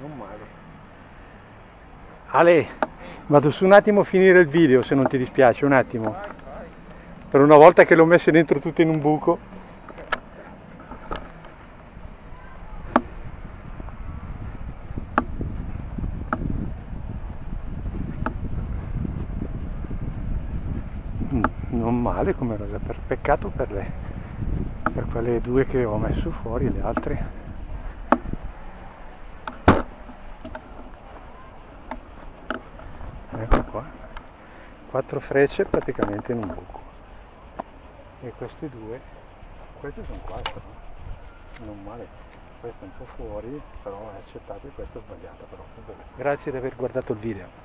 non male. Ale, vado su un attimo a finire il video se non ti dispiace, un attimo. Per una volta che l'ho messo dentro tutto in un buco. Mm, non male come rosa, per peccato per, le, per quelle due che ho messo fuori, le altre quattro frecce praticamente in un buco. E questi due questi sono quattro non male. Questo è un po' fuori però è accettabile questo è sbagliato però grazie di aver guardato il video